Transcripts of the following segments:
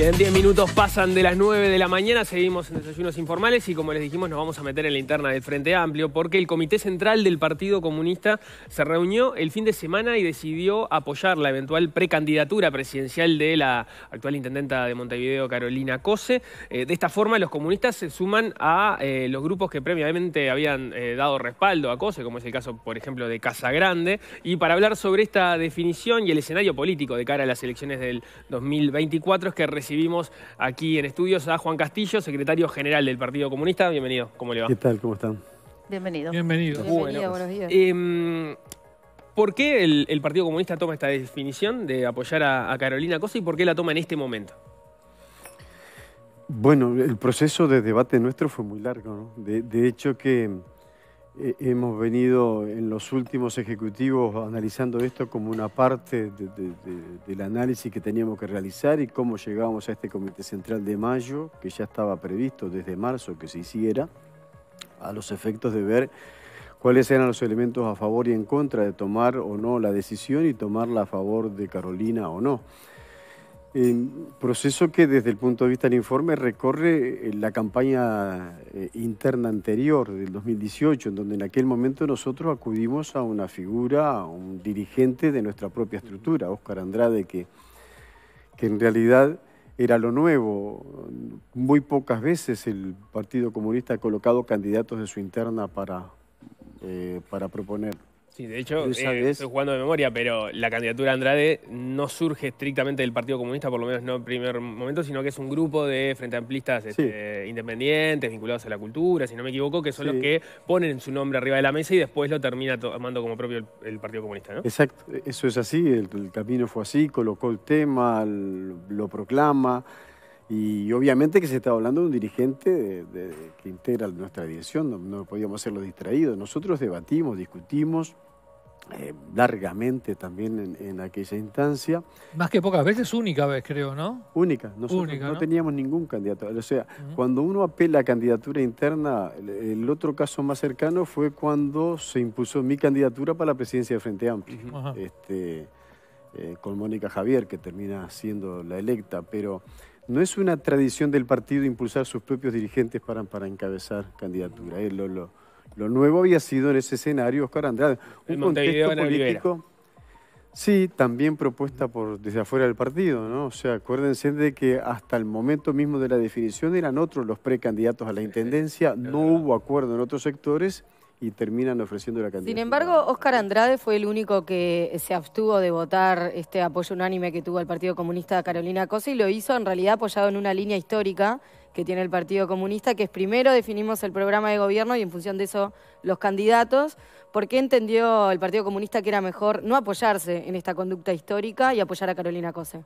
Bien, 10 minutos pasan de las 9 de la mañana, seguimos en desayunos informales y como les dijimos nos vamos a meter en la interna del Frente Amplio porque el Comité Central del Partido Comunista se reunió el fin de semana y decidió apoyar la eventual precandidatura presidencial de la actual intendenta de Montevideo, Carolina Cose. Eh, de esta forma los comunistas se suman a eh, los grupos que previamente habían eh, dado respaldo a Cose, como es el caso por ejemplo de Casa Grande. Y para hablar sobre esta definición y el escenario político de cara a las elecciones del 2024 es que recibimos aquí en estudios a Juan Castillo, secretario general del Partido Comunista. Bienvenido, ¿cómo le va? ¿Qué tal? ¿Cómo están? Bienvenido. Bienvenido. Bienvenido, buenos días. Eh, ¿Por qué el, el Partido Comunista toma esta definición de apoyar a, a Carolina Cosa y por qué la toma en este momento? Bueno, el proceso de debate nuestro fue muy largo. ¿no? De, de hecho que hemos venido en los últimos ejecutivos analizando esto como una parte de- de- de- del análisis que teníamos que realizar y cómo llegábamos a este Comité Central de Mayo, que ya estaba previsto desde marzo que se hiciera, a los efectos de ver cuáles eran los elementos a favor y en contra de tomar o no la decisión y tomarla a favor de Carolina o no. Eh, proceso que desde el punto de vista del informe recorre eh, la campaña eh, interna anterior del 2018, en donde en aquel momento nosotros acudimos a una figura, a un dirigente de nuestra propia estructura, Óscar Andrade, que, que en realidad era lo nuevo. Muy pocas veces el Partido Comunista ha colocado candidatos de su interna para, eh, para proponer. Sí, de hecho, eh, estoy jugando de memoria, pero la candidatura de Andrade no surge estrictamente del Partido Comunista, por lo menos no en primer momento, sino que es un grupo de frente amplistas este, independientes, vinculados a la cultura, si no me equivoco, que son Sí. los que ponen su nombre arriba de la mesa y después lo termina tomando como propio el, el Partido Comunista, ¿no? Exacto, eso es así, el, el camino fue así, colocó el tema, lo proclama y obviamente que se estaba hablando de un dirigente de- de- que integra nuestra dirección, no, no podíamos hacerlo distraídos. Nosotros debatimos, discutimos eh, largamente también en, en aquella instancia, Más que pocas veces, única vez, creo, ¿no? única, nosotros Única, no, ¿no? teníamos ningún candidato. O sea, cuando uno apela a candidatura interna, el, otro caso más cercano fue cuando se impuso mi candidatura para la presidencia de Frente Amplio. Este, eh, con Mónica Javier, que termina siendo la electa, pero no es una tradición del partido impulsar sus propios dirigentes para, para encabezar candidatura. Eh, lo, lo- lo nuevo había sido en ese escenario Oscar Andrade, un Montevideo, contexto político. Sí, también propuesta por desde afuera del partido, ¿no? O sea, acuérdense de que hasta el momento mismo de la definición eran otros los precandidatos a la intendencia, no hubo acuerdo en otros sectores y terminan ofreciendo la candidatura. Sin embargo, Óscar Andrade fue el único que se abstuvo de votar este apoyo unánime que tuvo el Partido Comunista a Carolina Cosa y lo hizo en realidad apoyado en una línea histórica que tiene el Partido Comunista, que es primero definimos el programa de gobierno y en función de eso los candidatos. ¿Por qué entendió el Partido Comunista que era mejor no apoyarse en esta conducta histórica y apoyar a Carolina Cosa?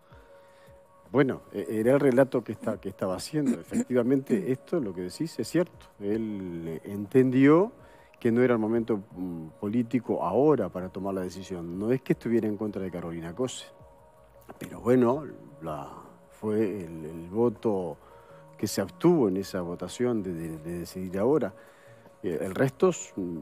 Bueno, e- era el relato que, está, que estaba haciendo. Efectivamente, esto, lo que decís, es cierto. Él eh, entendió que no era el momento mm, político ahora para tomar la decisión. No es que estuviera en contra de Carolina Cose, pero bueno, la, fue el, el voto que se abstuvo en esa votación de, de- de decidir ahora. Eh, El resto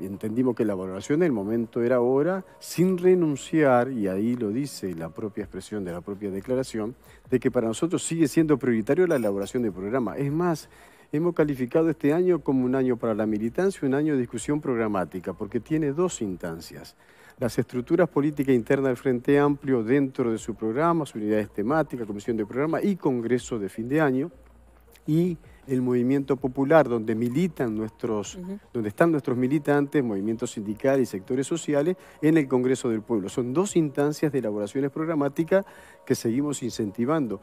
entendimos que la valoración del momento era ahora, sin renunciar, y ahí lo dice la propia expresión de la propia declaración, de que para nosotros sigue siendo prioritario la elaboración del programa. Es más, hemos calificado este año como un año para la militancia, un año de discusión programática, porque tiene dos instancias. Las estructuras políticas internas del Frente Amplio dentro de su programa, sus unidades temáticas, comisión de programa y congreso de fin de año, y el movimiento popular, donde militan nuestros, donde están nuestros militantes, movimientos sindicales y sectores sociales, en el Congreso del Pueblo. Son dos instancias de elaboraciones programáticas que seguimos incentivando.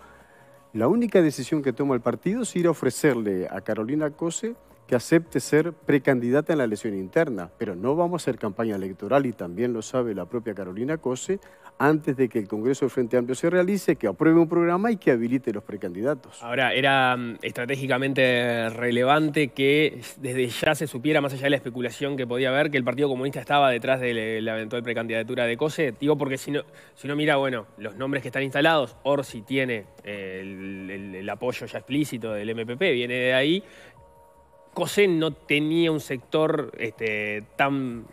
La única decisión que toma el partido es ir a ofrecerle a Carolina Cose que acepte ser precandidata en la elección interna, pero no vamos a hacer campaña electoral y también lo sabe la propia Carolina Cose antes de que el Congreso del Frente Amplio se realice, que apruebe un programa y que habilite los precandidatos. Ahora, era mm, estratégicamente relevante que desde ya se supiera, más allá de la especulación que podía haber, que el Partido Comunista estaba detrás de la- eventual precandidatura de COSE. Digo, porque si no, si uno mira, bueno, los nombres que están instalados, Orsi tiene eh, el- el apoyo ya explícito del MPP, viene de ahí. COSE no tenía un sector este, tan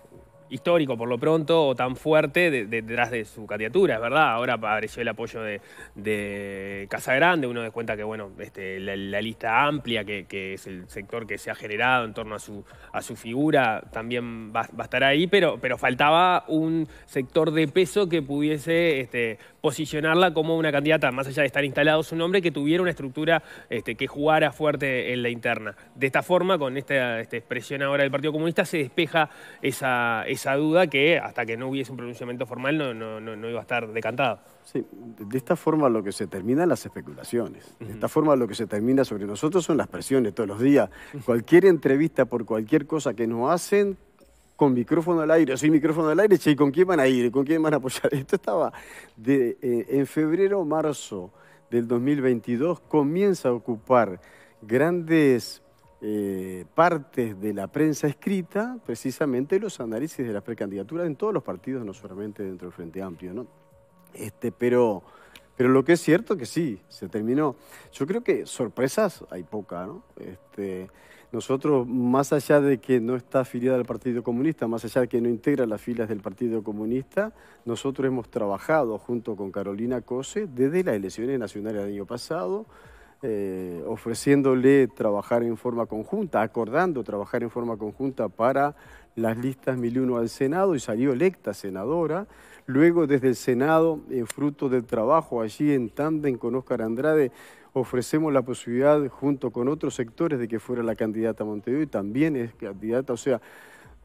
histórico por lo pronto o tan fuerte detrás de, su candidatura, es verdad. Ahora apareció el apoyo de, de Casagrande, uno de cuenta que bueno, este, la, lista amplia, que, es el sector que se ha generado en torno a su, a su figura, también va, a estar ahí, pero, pero faltaba un sector de peso que pudiese este, posicionarla como una candidata, más allá de estar instalado su nombre, que tuviera una estructura este, que jugara fuerte en la interna. De esta forma, con esta, esta expresión ahora del Partido Comunista, se despeja esa esa duda que hasta que no hubiese un pronunciamiento formal no, iba a estar decantado. Sí, de esta forma lo que se terminan las especulaciones. De esta forma lo que se termina sobre nosotros son las presiones todos los días. Cualquier entrevista por cualquier cosa que nos hacen, con micrófono al aire, sin micrófono al aire, ¿y con quién van a ir? ¿Con quién van a apoyar? Esto estaba de, eh, en febrero marzo del 2022, comienza a ocupar grandes eh, partes de la prensa escrita precisamente los análisis de las precandidaturas en todos los partidos, no solamente dentro del Frente Amplio, ¿no? Este, pero, pero lo que es cierto que sí, se terminó. Yo creo que sorpresas hay poca, ¿no? Este, nosotros, más allá de que no está afiliada al Partido Comunista, más allá de que no integra las filas del Partido Comunista, nosotros hemos trabajado junto con Carolina Cose desde las elecciones nacionales del año pasado, eh, ofreciéndole trabajar en forma conjunta, acordando trabajar en forma conjunta para las listas 1001 al Senado y salió electa senadora. Luego desde el Senado, en fruto del trabajo allí en tándem con Óscar Andrade, ofrecemos la posibilidad junto con otros sectores de que fuera la candidata a Montevideo y también es candidata, o sea,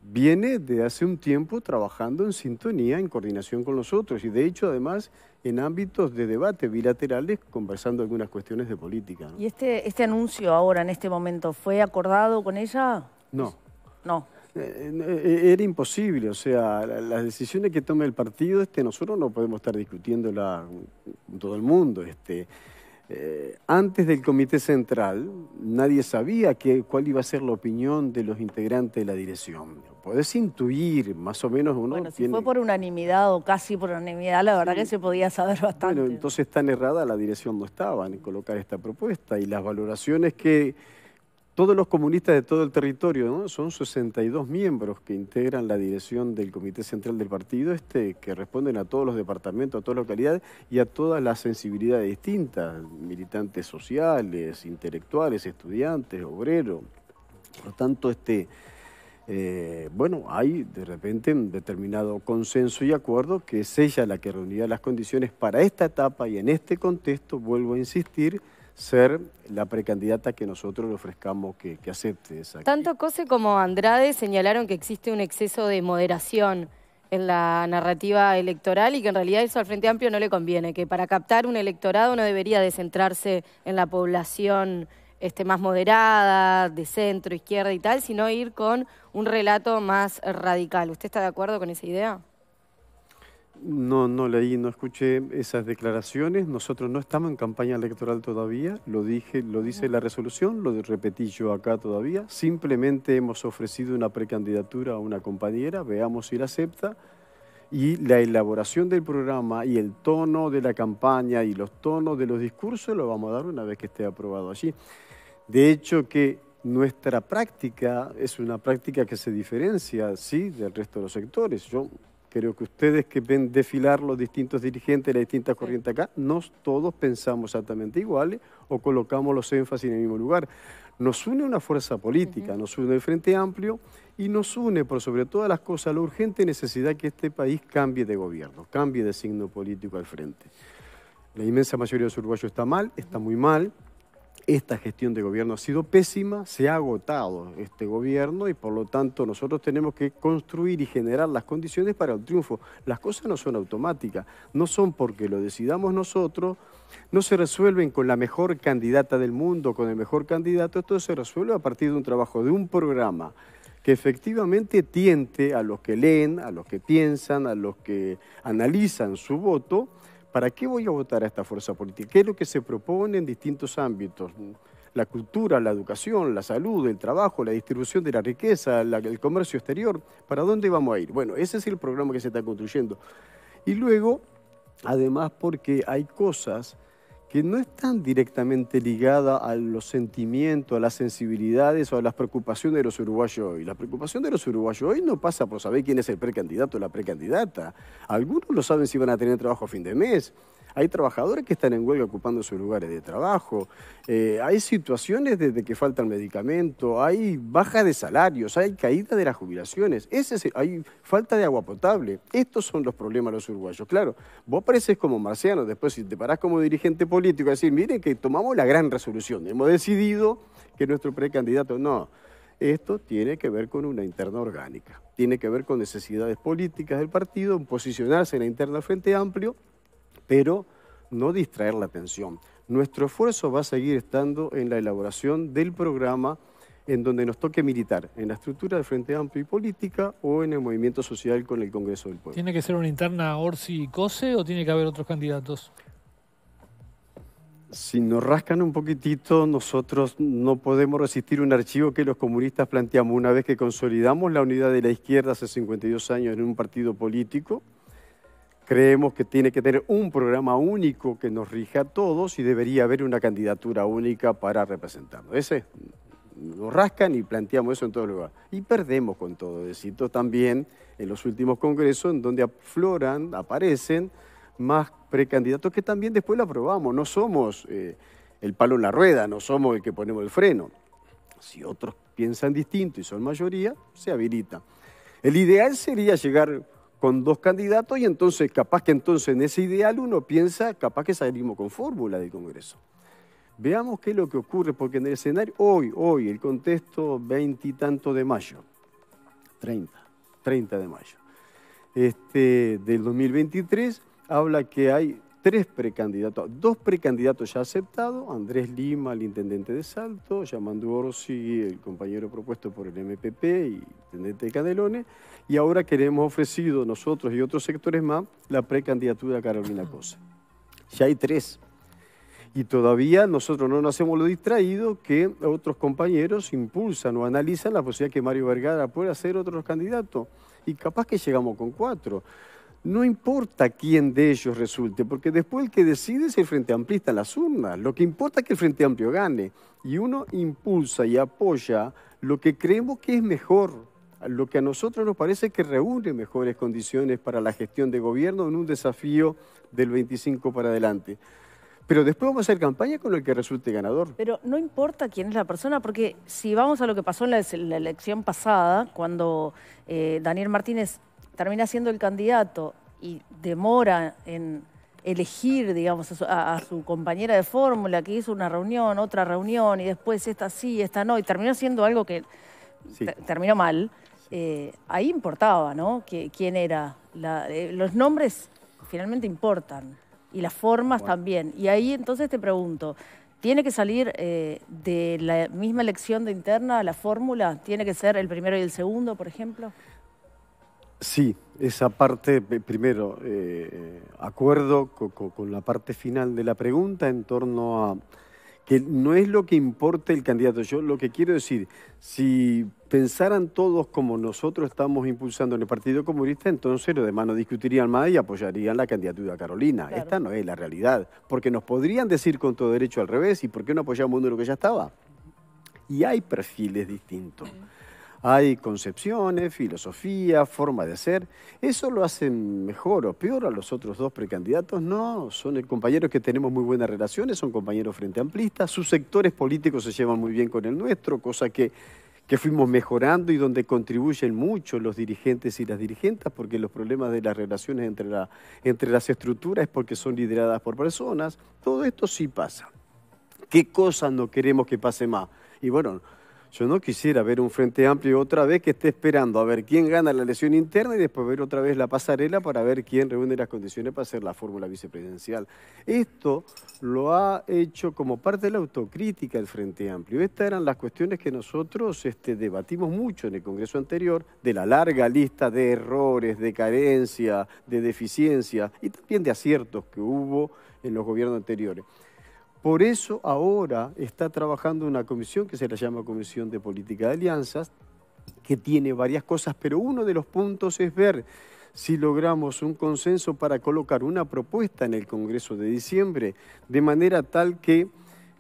viene de hace un tiempo trabajando en sintonía, en coordinación con los otros y de hecho además en ámbitos de debate bilaterales conversando algunas cuestiones de política. ¿Y este, este anuncio ahora, en este momento, fue acordado con ella? No. No. Eh, eh, era imposible, o sea, las decisiones que tome el partido, este, nosotros no podemos estar discutiéndola con todo el mundo. Este, eh, antes del Comité Central, nadie sabía que, cuál iba a ser la opinión de los integrantes de la dirección. Podés intuir, más o menos uno. Bueno, si fue por unanimidad o casi por unanimidad, la verdad que se podía saber bastante. Bueno, entonces tan errada la dirección no estaba en colocar esta propuesta y las valoraciones que todos los comunistas de todo el territorio, ¿no? son 62 miembros que integran la dirección del Comité Central del Partido, este, que responden a todos los departamentos, a todas las localidades y a todas las sensibilidades distintas, militantes sociales, intelectuales, estudiantes, obreros. Por tanto, este, eh, bueno, hay de repente un determinado consenso y acuerdo que es ella la que reunirá las condiciones para esta etapa y en este contexto, vuelvo a insistir, ser la precandidata que nosotros le ofrezcamos que, acepte. Esa. Tanto Cose como Andrade señalaron que existe un exceso de moderación en la narrativa electoral y que en realidad eso al Frente Amplio no le conviene, que para captar un electorado no debería de centrarse en la población este, más moderada, de centro, izquierda y tal, sino ir con un relato más radical. ¿Usted está de acuerdo con esa idea? No, no leí, no escuché esas declaraciones. Nosotros no estamos en campaña electoral todavía, lo dije, lo dice la resolución, lo repetí yo acá todavía. Simplemente hemos ofrecido una precandidatura a una compañera, veamos si la acepta. Y la elaboración del programa y el tono de la campaña y los tonos de los discursos lo vamos a dar una vez que esté aprobado allí. De hecho que nuestra práctica es una práctica que se diferencia, sí, del resto de los sectores. Yo Creo que ustedes que ven desfilar los distintos dirigentes de las distintas corrientes acá, no todos pensamos exactamente iguales o colocamos los énfasis en el mismo lugar. Nos une una fuerza política, nos une el Frente Amplio y nos une, por sobre todas las cosas, la urgente necesidad que este país cambie de gobierno, cambie de signo político al frente. La inmensa mayoría de los uruguayos está mal, está muy mal, esta gestión de gobierno ha sido pésima, se ha agotado este gobierno y por lo tanto nosotros tenemos que construir y generar las condiciones para el triunfo. Las cosas no son automáticas, no son porque lo decidamos nosotros, no se resuelven con la mejor candidata del mundo, con el mejor candidato, esto se resuelve a partir de un trabajo, de un programa que efectivamente tiente a los que leen, a los que piensan, a los que analizan su voto, ¿Para qué voy a votar a esta fuerza política? ¿Qué es lo que se propone en distintos ámbitos? La cultura, la educación, la salud, el trabajo, la distribución de la riqueza, el comercio exterior. ¿Para dónde vamos a ir? Bueno, ese es el programa que se está construyendo. Y luego, además, porque hay cosas que no están directamente ligadas a los sentimientos, a las sensibilidades o a las preocupaciones de los uruguayos hoy. La preocupación de los uruguayos hoy no pasa por saber quién es el precandidato o la precandidata. Algunos lo saben si van a tener trabajo a fin de mes. Hay trabajadores que están en huelga ocupando sus lugares de trabajo. Eh, hay situaciones desde que falta el medicamento, hay baja de salarios, hay caída de las jubilaciones, Ese hay falta de agua potable. Estos son los problemas de los uruguayos. Claro, vos pareces como marciano, después si te parás como dirigente político a decir, miren que tomamos la gran resolución, hemos decidido que nuestro precandidato no. Esto tiene que ver con una interna orgánica, tiene que ver con necesidades políticas del partido, posicionarse en la interna Frente Amplio pero no distraer la atención. Nuestro esfuerzo va a seguir estando en la elaboración del programa en donde nos toque militar, en la estructura del Frente Amplio y Política o en el movimiento social con el Congreso del Pueblo. ¿Tiene que ser una interna Orsi y Cose o tiene que haber otros candidatos? Si nos rascan un poquitito, nosotros no podemos resistir un archivo que los comunistas planteamos una vez que consolidamos la unidad de la izquierda hace 52 años en un partido político Creemos que tiene que tener un programa único que nos rija a todos y debería haber una candidatura única para representarnos. Ese nos rascan y planteamos eso en todo lugar. Y perdemos con todo eso también en los últimos congresos en donde afloran, aparecen más precandidatos que también después lo aprobamos. No somos eh, el palo en la rueda, no somos el que ponemos el freno. Si otros piensan distinto y son mayoría, se habilita. El ideal sería llegar con dos candidatos y entonces capaz que entonces en ese ideal uno piensa, capaz que salimos con fórmula del Congreso. Veamos qué es lo que ocurre, porque en el escenario, hoy, hoy, el contexto veintitanto de mayo, 30, 30 de mayo, este, del 2023, habla que hay tres precandidatos, dos precandidatos ya aceptados, Andrés Lima, el intendente de Salto, Yamandu Orsi, el compañero propuesto por el MPP y intendente de Canelones, y ahora que le hemos ofrecido nosotros y otros sectores más la precandidatura a Carolina Cosa. Ya hay tres. Y todavía nosotros no nos hacemos lo distraído que otros compañeros impulsan o analizan la posibilidad que Mario Vergara pueda ser otro candidato. Y capaz que llegamos con cuatro. No importa quién de ellos resulte, porque después el que decide es el Frente Amplista en las urnas. Lo que importa es que el Frente Amplio gane. Y uno impulsa y apoya lo que creemos que es mejor, lo que a nosotros nos parece que reúne mejores condiciones para la gestión de gobierno en un desafío del 25 para adelante. Pero después vamos a hacer campaña con el que resulte ganador. Pero no importa quién es la persona, porque si vamos a lo que pasó en la, elección pasada, cuando eh, Daniel Martínez termina siendo el candidato y demora en elegir, digamos, a su, compañera de fórmula, que hizo una reunión, otra reunión, y después esta sí, esta no, y terminó siendo algo que terminó mal, eh, ahí importaba, ¿no? ¿Quién era? Eh, los nombres finalmente importan, y las formas también. Y ahí entonces te pregunto, ¿tiene que salir eh, de la misma elección de interna la fórmula? ¿Tiene que ser el primero y el segundo, por ejemplo? Sí, esa parte, primero, eh, acuerdo con, la parte final de la pregunta en torno a que no es lo que importa el candidato. Yo lo que quiero decir, si pensaran todos como nosotros estamos impulsando en el Partido Comunista, entonces los demás no discutirían más y apoyarían la candidatura a Carolina. Esta no es la realidad, porque nos podrían decir con todo derecho al revés, ¿y por qué no apoyamos uno de lo que ya estaba? Y hay perfiles distintos. Hay concepciones, filosofía, forma de ser. ¿Eso lo hacen mejor o peor a los otros dos precandidatos? No, son compañeros que tenemos muy buenas relaciones, son compañeros frente amplistas, sus sectores políticos se llevan muy bien con el nuestro, cosa que, que fuimos mejorando y donde contribuyen mucho los dirigentes y las dirigentes, porque los problemas de las relaciones entre, la, entre las estructuras es porque son lideradas por personas. Todo esto sí pasa. ¿Qué cosas no queremos que pase más? Y bueno, yo no quisiera ver un Frente Amplio otra vez que esté esperando a ver quién gana la elección interna y después ver otra vez la pasarela para ver quién reúne las condiciones para hacer la fórmula vicepresidencial. Esto lo ha hecho como parte de la autocrítica del Frente Amplio. Estas eran las cuestiones que nosotros este, debatimos mucho en el Congreso anterior, de la larga lista de errores, de carencia, de deficiencia y también de aciertos que hubo en los gobiernos anteriores. Por eso ahora está trabajando una comisión que se la llama Comisión de Política de Alianzas, que tiene varias cosas, pero uno de los puntos es ver si logramos un consenso para colocar una propuesta en el Congreso de diciembre, de manera tal que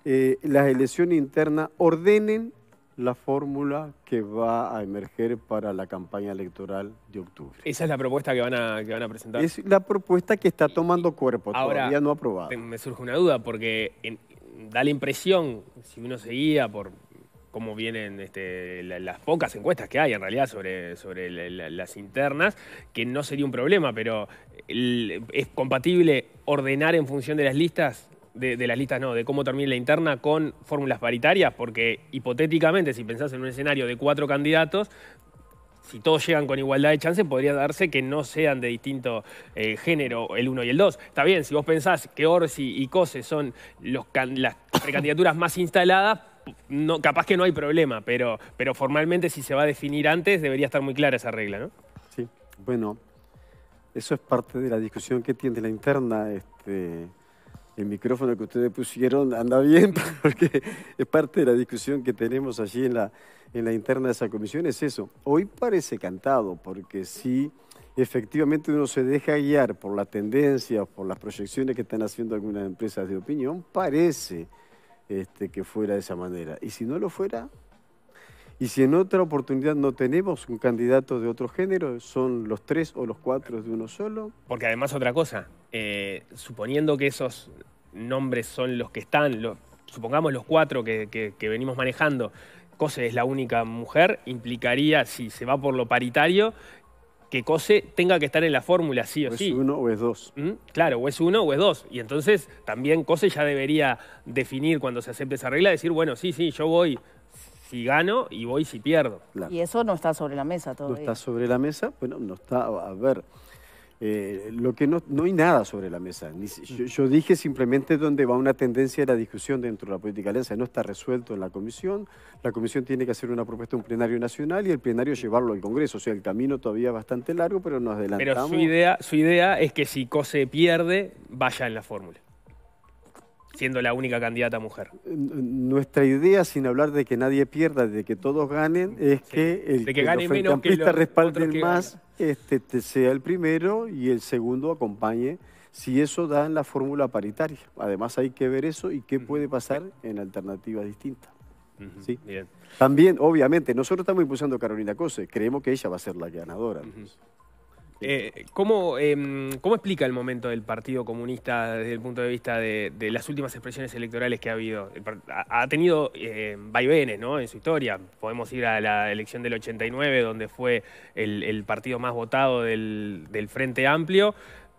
eh, las elecciones internas ordenen la fórmula que va a emerger para la campaña electoral de octubre. Esa es la propuesta que van a, que van a presentar. Es la propuesta que está tomando cuerpo, Ahora, todavía no aprobada. Me surge una duda, porque en- da la impresión, si uno se guía por cómo vienen este, la- las pocas encuestas que hay en realidad sobre, sobre la- la- las internas, que no sería un problema, pero el- ¿es compatible ordenar en función de las listas? De, las listas no, de cómo termine la interna con fórmulas paritarias, porque hipotéticamente, si pensás en un escenario de cuatro candidatos, si todos llegan con igualdad de chance, podría darse que no sean de distinto eh, género el uno y el dos. Está bien, si vos pensás que Orsi y Cose son los las precandidaturas más instaladas, no, capaz que no hay problema, pero, pero formalmente si se va a definir antes, debería estar muy clara esa regla, ¿no? Sí, bueno, eso es parte de la discusión que tiene la interna. Este, el micrófono que ustedes pusieron anda bien, porque es parte de la discusión que tenemos allí en la, en la interna de esa comisión, es eso. Hoy parece cantado, porque si efectivamente uno se deja guiar por la tendencia, por las proyecciones que están haciendo algunas empresas de opinión, parece este, que fuera de esa manera. Y si no lo fuera, y si en otra oportunidad no tenemos un candidato de otro género, son los tres o los cuatro de uno solo, Porque además otra cosa, eh, suponiendo que esos nombres son los que están, lo- supongamos los cuatro que, que- que venimos manejando, Cose es la única mujer, implicaría, si se va por lo paritario, que Cose tenga que estar en la fórmula sí o o es sí. uno o es dos. ¿Mm? Claro, o es uno o es dos. Y entonces también Cose ya debería definir cuando se acepte esa regla, decir, bueno, sí, sí, yo voy si gano y voy si pierdo. Claro. Y eso no está sobre la mesa No todavía. está sobre la mesa, bueno, no está, a ver, eh, lo que no, no hay nada sobre la mesa. Ni yo, yo dije simplemente dónde va una tendencia de la discusión dentro de la política alianza, no está resuelto en la comisión, la comisión tiene que hacer una propuesta a un plenario nacional y el plenario llevarlo al Congreso, o sea, el camino todavía es bastante largo, pero nos Pero adelantamos. su idea, su idea es que si Cose pierde, vaya en la fórmula. Siendo la única candidata mujer. Nuestra idea, sin hablar de que nadie pierda, de que todos ganen, es que el De que gane los menos que respalden más, este, te- sea el primero y el segundo acompañe, si eso da en la fórmula paritaria. Además hay que ver eso y qué puede pasar en alternativas distintas. Sí. Bien. También, obviamente, nosotros estamos impulsando a Carolina Cose, creemos que ella va a ser la ganadora. Eh, ¿cómo, em, cómo explica el momento del Partido Comunista desde el punto de vista de, las últimas expresiones electorales que ha habido? Ha, tenido eh, vaivenes ¿no? en su historia. Podemos ir a la elección del 89, donde fue el, partido más votado del Frente Amplio,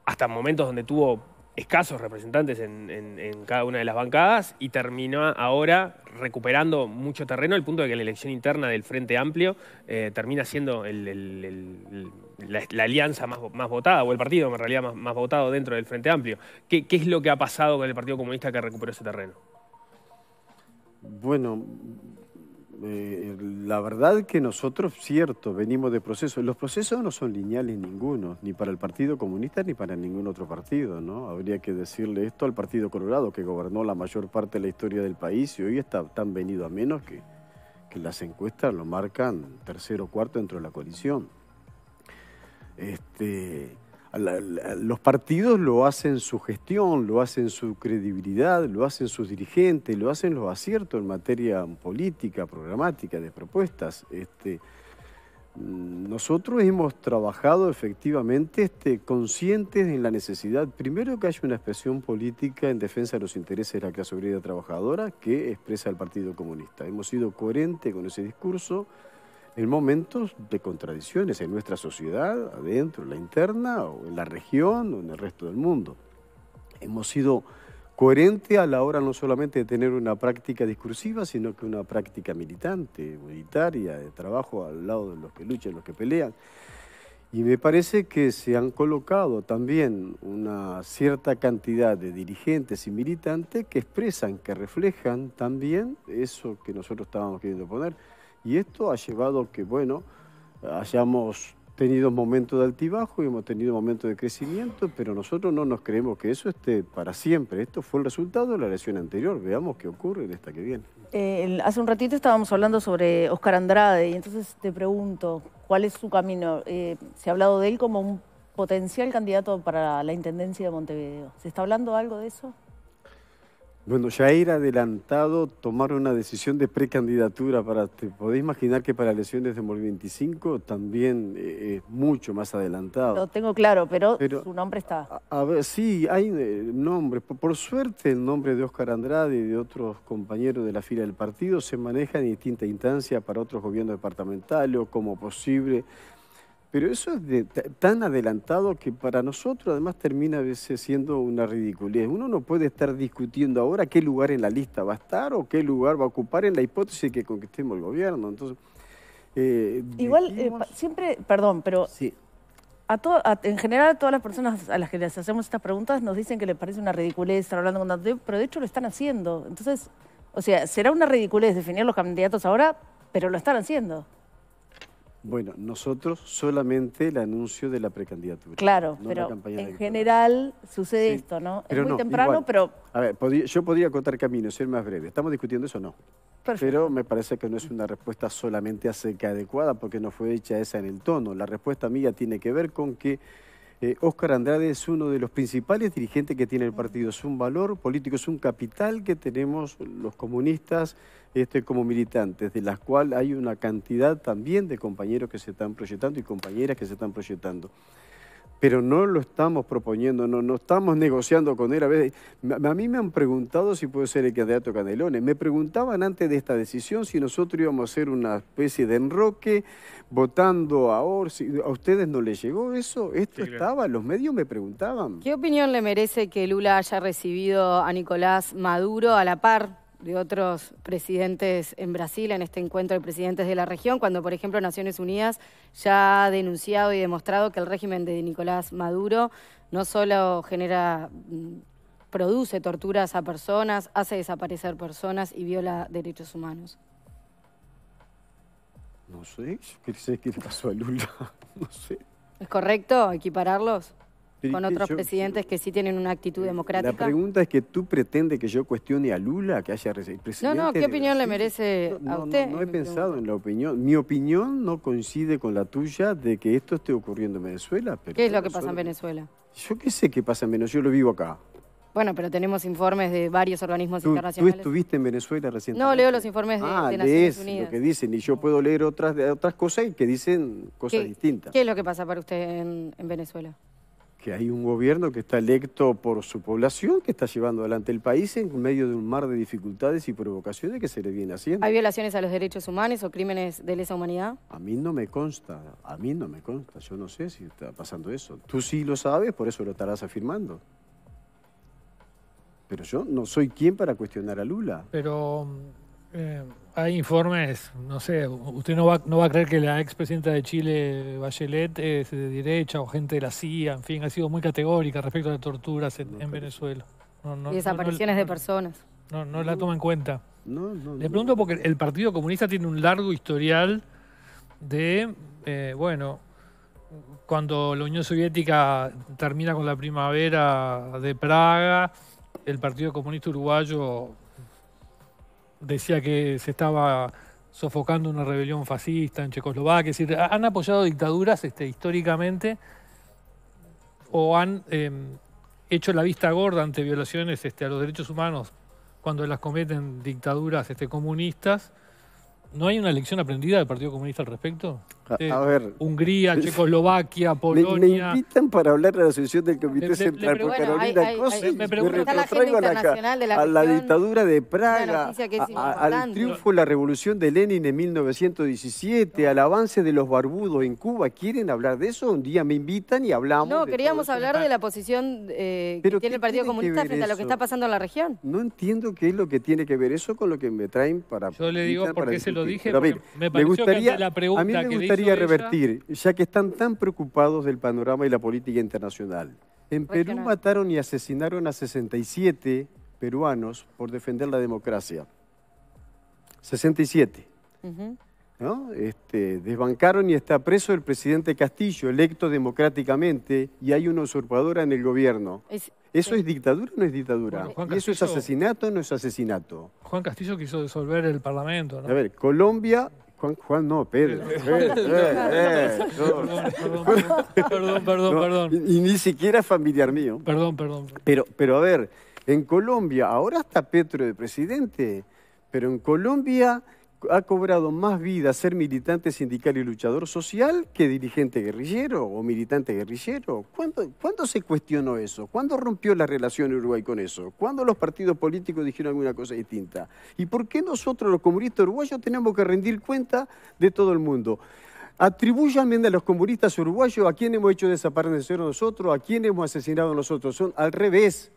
hasta momentos donde tuvo escasos representantes en, cada una de las bancadas y terminó ahora recuperando mucho terreno al punto de que la elección interna del Frente Amplio eh, termina siendo la, alianza más, votada, o el partido en realidad más, votado dentro del Frente Amplio. ¿Qué, qué es lo que ha pasado con el Partido Comunista que recuperó ese terreno? Bueno, eh, la verdad que nosotros, cierto, venimos de procesos. Los procesos no son lineales ninguno, ni para el Partido Comunista ni para ningún otro partido, ¿no? Habría que decirle esto al Partido Colorado, que gobernó la mayor parte de la historia del país y hoy está tan venido a menos que, que las encuestas lo marcan tercero o cuarto dentro de la coalición. Este, los partidos lo hacen su gestión, lo hacen su credibilidad, lo hacen sus dirigentes, lo hacen los aciertos en materia política, programática, de propuestas. Este, nosotros hemos trabajado efectivamente este, conscientes en la necesidad, primero que haya una expresión política en defensa de los intereses de la clase obrera trabajadora que expresa el Partido Comunista. Hemos sido coherentes con ese discurso en momentos de contradicciones en nuestra sociedad, adentro, en la interna, o en la región, o en el resto del mundo. Hemos sido coherentes a la hora no solamente de tener una práctica discursiva, sino que una práctica militante, unitaria, de trabajo al lado de los que luchan, los que pelean. Y me parece que se han colocado también una cierta cantidad de dirigentes y militantes que expresan, que reflejan también eso que nosotros estábamos queriendo poner. Y esto ha llevado que, bueno, hayamos tenido momentos de altibajo y hemos tenido momentos de crecimiento, pero nosotros no nos creemos que eso esté para siempre. Esto fue el resultado de la elección anterior. Veamos qué ocurre en esta que viene. Eh, hace un ratito estábamos hablando sobre Oscar Andrade y entonces te pregunto, ¿cuál es su camino? Eh, se ha hablado de él como un potencial candidato para la Intendencia de Montevideo. ¿Se está hablando algo de eso? Bueno, ya era adelantado tomar una decisión de precandidatura para, te podés imaginar que para elecciones de 2025 también eh, es mucho más adelantado. Lo tengo claro, pero, Pero- su nombre está. A, a ver, sí, hay eh, nombres. Por, por suerte, el nombre de Óscar Andrade y de otros compañeros de la fila del partido se maneja en distintas instancias para otros gobiernos departamentales o como posible. Pero eso es de- ta- tan adelantado que para nosotros además termina a veces siendo una ridiculez. Uno no puede estar discutiendo ahora qué lugar en la lista va a estar o qué lugar va a ocupar en la hipótesis de que conquistemos el gobierno. Entonces, eh, Igual, eh, dijimos- siempre, perdón, pero sí. a to- a- en general a todas las personas a las que les hacemos estas preguntas nos dicen que les parece una ridiculez estar hablando con tiempo, pero de hecho lo están haciendo. Entonces, o sea, será una ridiculez definir los candidatos ahora, pero lo están haciendo. Bueno, nosotros solamente el anuncio de la precandidatura. Claro, no pero en electoral. general sucede Sí, esto, ¿no? pero es muy no, temprano, igual. pero A ver, podría- yo podría contar camino, ser más breve. ¿Estamos discutiendo eso o no? perfecto. Pero me parece que no es una respuesta solamente acerca adecuada porque no fue hecha esa en el tono. La respuesta mía tiene que ver con que eh, Óscar Andrade es uno de los principales dirigentes que tiene el partido. Es un valor político, es un capital que tenemos los comunistas este, como militantes, de las cuales hay una cantidad también de compañeros que se están proyectando y compañeras que se están proyectando pero no lo estamos proponiendo, no, no estamos negociando con él. A, veces, me- a mí me han preguntado si puede ser el candidato Canelones. Me preguntaban antes de esta decisión si nosotros íbamos a hacer una especie de enroque votando ahora. Si, ¿A ustedes no les llegó eso? Esto Sí, claro. estaba, los medios me preguntaban. ¿Qué opinión le merece que Lula haya recibido a Nicolás Maduro a la par de otros presidentes en Brasil en este encuentro de presidentes de la región, cuando, por ejemplo, Naciones Unidas ya ha denunciado y demostrado que el régimen de Nicolás Maduro no solo genera, mm, produce torturas a personas, hace desaparecer personas y viola derechos humanos? No sé, yo qué sé qué le pasó a Lula. No sé. ¿Es correcto equipararlos Pero con otros Yo- presidentes que sí tienen una actitud La democrática? pregunta es que tú pretendes que yo cuestione a Lula, que haya recibido No, no, ¿qué opinión le merece No, a no, usted? No, he pensado pregunto. en la opinión. Mi opinión no coincide con la tuya de que esto esté ocurriendo en Venezuela. Pero ¿Qué es lo que pasa en Venezuela? Yo qué sé qué pasa en Venezuela, yo lo vivo acá. Bueno, pero tenemos informes de varios organismos ¿Tú, tú internacionales. estuviste en Venezuela recientemente? No, leo los informes de, ah, de lees Naciones Unidas. lo que dicen y yo puedo leer otras, otras cosas y que dicen cosas ¿Qué, distintas. qué es lo que pasa para usted en, en Venezuela? Que hay un gobierno que está electo por su población, que está llevando adelante el país en medio de un mar de dificultades y provocaciones que se le viene haciendo. ¿Hay violaciones a los derechos humanos o crímenes de lesa humanidad? A mí no me consta, a mí no me consta, yo no sé si está pasando eso. Tú sí lo sabes, por eso lo estarás afirmando. Pero yo no soy quien para cuestionar a Lula. Pero eh, hay informes, no sé, usted no va, no va a creer que la expresidenta de Chile, Bachelet, es de derecha o gente de la CIA, en fin, ha sido muy categórica respecto a las torturas en, No en parece. Venezuela. No, no, y desapariciones no, de personas. No, no la toma en cuenta. No, no, Le pregunto porque el Partido Comunista tiene un largo historial de, eh, bueno, cuando la Unión Soviética termina con la primavera de Praga, el Partido Comunista Uruguayo decía que se estaba sofocando una rebelión fascista en Checoslovaquia. Han apoyado dictaduras este, históricamente o han eh, hecho la vista gorda ante violaciones este, a los derechos humanos cuando las cometen dictaduras este, comunistas. ¿No hay una lección aprendida del Partido Comunista al respecto? A, a ver, Hungría, Checoslovaquia, me, me Polonia. invitan para hablar de la asociación del Comité Le- Central le por pregunto- Carolina Bueno, hay- hay- me pregunto- Está la a la, internacional de la a la región. dictadura de Praga, a- a- al triunfo de la revolución de Lenin en 1917, al avance de los barbudos en Cuba. ¿Quieren hablar de eso? Un día me invitan y hablamos. No, de queríamos todo eso. hablar de la posición eh, que tiene ¿qué el Partido tiene Comunista frente a lo que eso? está pasando en la región. No entiendo qué es lo que tiene que ver eso con lo que me traen para. Yo le digo por qué se lo discutir. dije, Pero me pareció que ante la pregunta a mí me que gustaría ella- revertir, ya que están tan preocupados del panorama y la política internacional. En Perú mataron y asesinaron a 67 peruanos por defender la democracia. 67. Ujú. ¿no? Este, desbancaron y está preso el presidente Castillo, electo democráticamente, y hay una usurpadora en el gobierno. Es- ¿Eso es dictadura o no es dictadura? Bueno, ¿Y eso es asesinato o no es asesinato? Juan Castillo quiso disolver el Parlamento, ¿no? A ver, Colombia, Juan, Juan no, Pedro. Eh, eh, eh, no. Perdón, perdón, perdón, perdón, No, perdón. Y, y ni siquiera es familiar mío. Perdón, perdón. Pero, pero a ver, en Colombia, ahora está Petro de presidente, pero en Colombia ha cobrado más vida ser militante sindical y luchador social que dirigente guerrillero o militante guerrillero. ¿Cuándo, ¿Cuándo se cuestionó eso? ¿Cuándo rompió la relación Uruguay con eso? ¿Cuándo los partidos políticos dijeron alguna cosa distinta? ¿Y por qué nosotros los comunistas uruguayos tenemos que rendir cuenta de todo el mundo? Atribúyanme a los comunistas uruguayos a quién hemos hecho desaparecer nosotros, a quién hemos asesinado nosotros. Son al revés.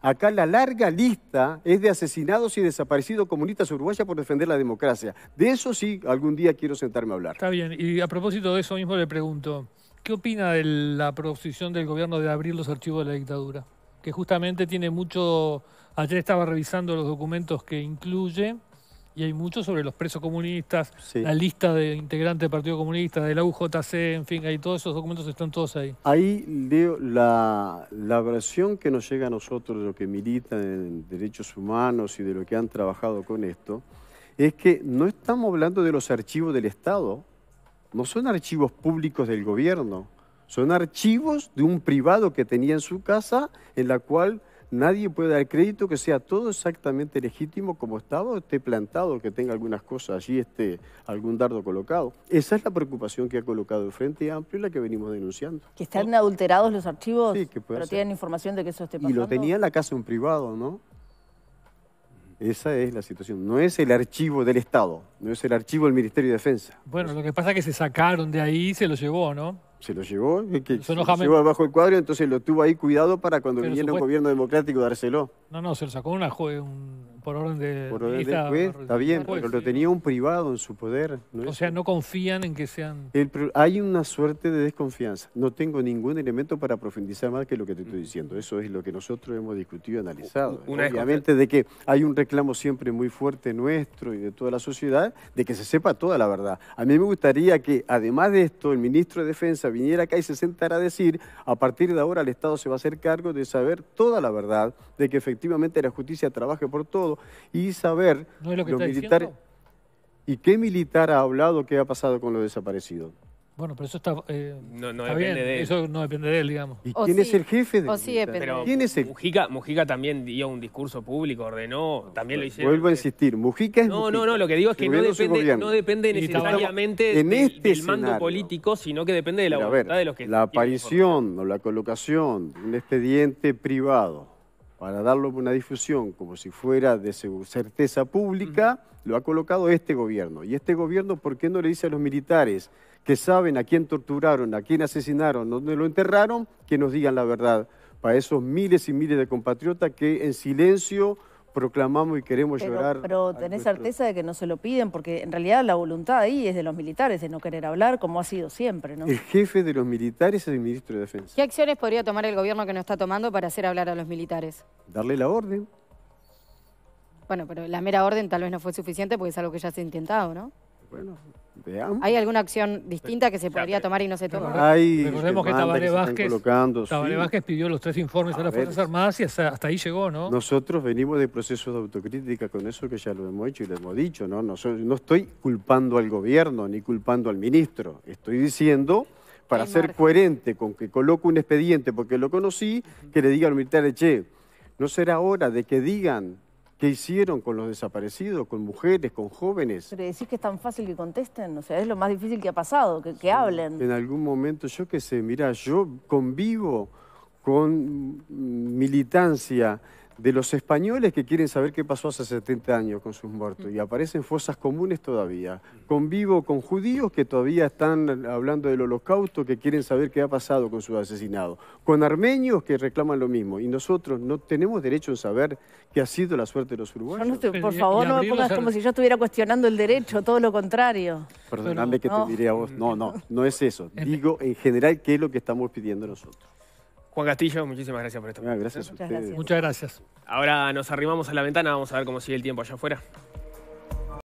Acá la larga lista es de asesinados y desaparecidos comunistas uruguayos por defender la democracia. De eso sí, algún día quiero sentarme a hablar. Está bien. Y a propósito de eso mismo le pregunto, ¿qué opina de la proposición del gobierno de abrir los archivos de la dictadura? Que justamente tiene mucho... Ayer estaba revisando los documentos que incluye y hay mucho sobre los presos comunistas, Sí. la lista de integrantes del Partido Comunista, de la UJC, en fin, hay todos esos documentos están todos ahí. Ahí leo la, la versión que nos llega a nosotros de lo que militan en derechos humanos y de lo que han trabajado con esto, es que no estamos hablando de los archivos del Estado, no son archivos públicos del gobierno, son archivos de un privado que tenía en su casa en la cual nadie puede dar crédito que sea todo exactamente legítimo como estaba o esté plantado, que tenga algunas cosas allí, esté algún dardo colocado. Esa es la preocupación que ha colocado el Frente Amplio y la que venimos denunciando. Que están adulterados los archivos, Sí, que puede pero ser. tienen información de que eso esté Y pasando. lo tenía en la casa un privado, ¿no? Esa es la situación. No es el archivo del Estado, no es el archivo del Ministerio de Defensa. Bueno, lo que pasa es que se sacaron de ahí y se lo llevó, ¿no? Se lo llevó, que se lo llevó abajo el cuadro, entonces lo tuvo ahí cuidado para cuando Pero viniera un gobierno democrático dárselo. No, no, se lo sacó una un- por orden de... Por orden del juez, está bien, juez, pero lo tenía un privado en su poder. ¿no O es? sea, no confían en que sean... El hay una suerte de desconfianza. No tengo ningún elemento para profundizar más que lo que te estoy diciendo. Eso es lo que nosotros hemos discutido y analizado. Una Obviamente de que hay un reclamo siempre muy fuerte nuestro y de toda la sociedad de que se sepa toda la verdad. A mí me gustaría que, además de esto, el ministro de Defensa viniera acá y se sentara a decir, a partir de ahora el Estado se va a hacer cargo de saber toda la verdad, de que efectivamente la justicia trabaje por todo y saber ¿No es lo que los está militares... diciendo? ¿Y qué militar ha hablado qué ha pasado con los desaparecidos? Bueno, pero eso está... eh, No, no está depende bien, de él. eso no depende de él, digamos. ¿Y O quién sí, es el jefe de o sí depende. Pero ¿Quién es el Mujica, Mujica también dio un discurso público, ordenó, también lo hicieron. Vuelvo a insistir, Mujica es No, Mujica. no, no, lo que digo es que no depende, no depende necesariamente en del, este del mando escenario. político, sino que depende de la Mira, voluntad ver, de los que la aparición o la colocación de un expediente privado para darle una difusión como si fuera de certeza pública, lo ha colocado este gobierno. Y este gobierno, ¿por qué no le dice a los militares que saben a quién torturaron, a quién asesinaron, dónde lo enterraron, que nos digan la verdad? Para esos miles y miles de compatriotas que en silencio proclamamos y queremos llorar. Pero, pero a tenés nuestros- certeza de que no se lo piden, porque en realidad la voluntad ahí es de los militares, de no querer hablar, como ha sido siempre, ¿no? El jefe de los militares es el ministro de Defensa. ¿Qué acciones podría tomar el gobierno que no está tomando para hacer hablar a los militares? Darle la orden. Bueno, pero la mera orden tal vez no fue suficiente porque es algo que ya se ha intentado, ¿no? Bueno, veamos. ¿Hay alguna acción distinta que se podría tomar y no se toma? Hay Recordemos que Tabaré Vázquez, colocando, Tabaré sí. Vázquez pidió los tres informes a, A las ver. Fuerzas Armadas y hasta, hasta ahí llegó, ¿no? Nosotros venimos de procesos de autocrítica con eso que ya lo hemos hecho y lo hemos dicho, ¿no? No, soy- no estoy culpando al gobierno ni culpando al ministro. Estoy diciendo, para Hay ser margen. coherente con que coloco un expediente porque lo conocí, que le diga a los militares, che, ¿no será hora de que digan qué hicieron con los desaparecidos, con mujeres, con jóvenes? Pero decís que es tan fácil que contesten, o sea, es lo más difícil que ha pasado, que, que hablen. En algún momento, yo qué sé, mira, yo convivo con militancia de los españoles que quieren saber qué pasó hace 70 años con sus muertos y aparecen fosas comunes todavía. Convivo con judíos que todavía están hablando del holocausto, que quieren saber qué ha pasado con sus asesinados. Con armenios que reclaman lo mismo. Y nosotros no tenemos derecho en saber qué ha sido la suerte de los Yo uruguayos. no te- Pero por favor, no me pongas como si yo estuviera cuestionando el derecho, todo lo contrario. Perdóname que no. te diré a vos. No, no, no es eso. Digo en general qué es lo que estamos pidiendo nosotros. Juan Castillo, muchísimas gracias por esto. Ah, gracias a Muchas ustedes. gracias. Muchas gracias. Ahora nos arrimamos a la ventana, vamos a ver cómo sigue el tiempo allá afuera.